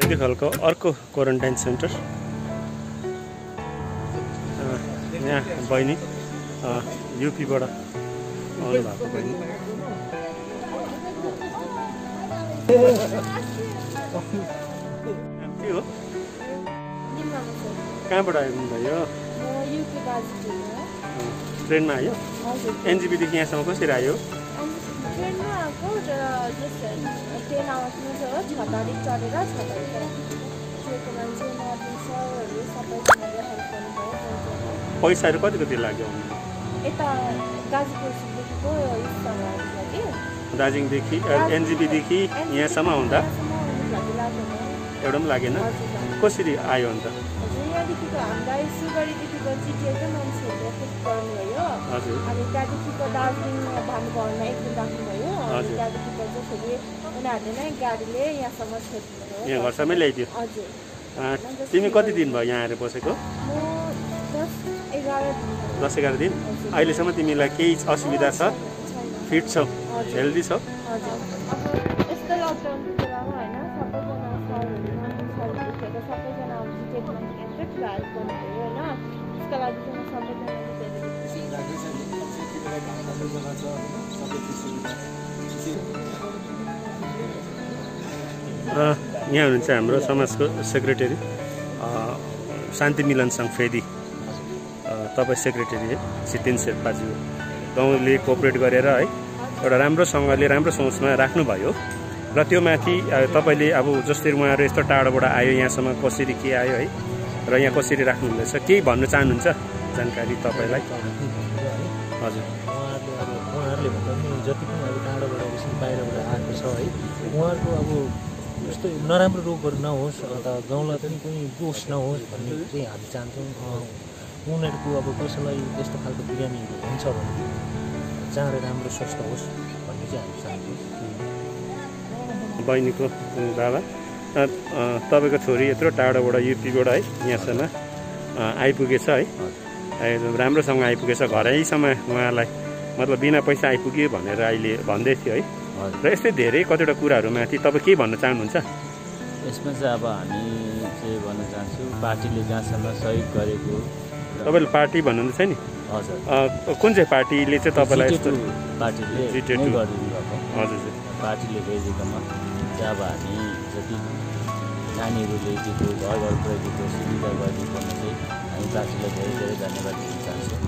खालको अर्को quarantine centre. यहाँ बहिनी युपीबाट आउनु भएको बहिनी। के हो? कहाँबाट आइपुग्नु भयो अँ, ट्रेनमा आयो? एनजिपीदेखि यहाँसम्म कसरी आयो? आएको र टेन आवर्समा छ छतारी चढेर छतारी चढेको मान्छे सबैजनाले हेल्प गर्नुभयो पैसाहरू कति कति लाग्यो? यता गाजीपुरदेखिको दार्जिलिङदेखि एनजिपीदेखि यहाँसम्म आउँदा एउटा पनि लागेन? कसरी आयो अन्त? हजुर यहाँदेखिको हामीलाई सिलगढीदेखिको जिटिएकै मान्छेहरूले फिक्स गर्नुभयो। हजुर। अनि त्यहाँदेखिको दार्जिलिङ भानुभवनमा एक दिन राख्नुभयो। अनि हजुर। त्यहाँदेखिको चाहिँ फेरि उनीहरूले नै गाडीले यहाँसम्म यहाँ घरसम्मै ल्याइदियो। हजुर। तिमी कति दिन भयो यहाँ आएर बसेको? म दस एघार दिन। अहिलेसम्म तिमीलाई केही असुविधा छ। फिट छौ। हेल्दी छौ? सबैजना र यहाँ हुनुहुन्छ हाम्रो समाजको सेक्रेटरी शान्ति मिलन सङ्घ फेदी तपाईँ सेक्रेटरी सितिन शेर्पाज्यू गाउँले कोअपरेट गरेर है एउटा राम्रोसँगले राम्रो सोचमा राख्नुभयो। र त्यो माथि तपाईँले अब जस्तै उहाँहरू यस्तो टाढोबाट आयो यहाँसम्म कसरी के आयो है र यहाँ कसरी राख्नुहुँदैछ केही भन्नु चाहनुहुन्छ? जानकारी तपाईँलाई। हजुर। उहाँहरूले भन्दा पनि जति पनि अब टाढोबाट बाहिरबाट आएको छ है उहाँहरूको अब यस्तो नराम्रो रोगहरू नहोस् अन्त गाउँलाई पनि कुनै दोष नहोस् भन्ने चाहिँ हामी चाहन्छौँ। उनीहरूको अब कसैलाई त्यस्तो खालको बिरामीहरू हुन्छ भने चाँडै राम्रो स्वस्थ होस् भन्ने चाहिँ हामी चाहन्छौँ। बहिनीको बाबा तपाईँको छोरी यत्रो टाढोबाट युपीबाट है यहाँसम्म आइपुगेछ है। राम्रोसँग आइपुगेछ। घरैसम्म उहाँलाई मतलब बिना पैसा आइपुग्यो भनेर अहिले भन्दै थियो है। र यस्तै धेरै कतिवटा कुराहरूमाथि तपाईँ के भन्न चाहनुहुन्छ? यसमा चाहिँ अब हामी चाहिँ भन्न चाहन्छौँ पार्टीले जहाँसम्म सहयोग गरेको तपाईँले पार्टी भन्नुहुँदैछ नि? हजुर। कुन चाहिँ पार्टीले चाहिँ तपाईँलाई पार्टीले हजुर पार्टीले गरिदिएकोमा चाहिँ अब हामी जति नानीहरूले दिएको घर घर पुऱ्याइदिएको सुविधा गरिदिएकोमा चाहिँ हामी पार्टीलाई धेरै धेरै धन्यवाद दिन चाहन्छौँ।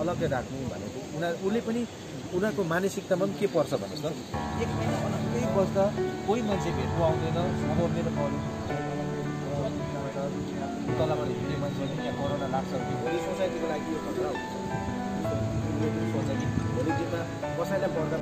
अलग्गै राख्नु भनेको उनीहरू उसले पनि उनीहरूको मानसिकतामा पनि के पर्छ भन्नुहोस् त? एक महिना अलग्गै बस्दा कोही मान्छे भेट्नु आउँदैन। अब मेरो पढ्नु तलबाट हिँड्ने मान्छे पनि यहाँ कोरोना लाग्छ भने भोलि सोसाइटीको लागि यो खतरा हुन्छ कि भोलि दिनमा कसैलाई पर्दा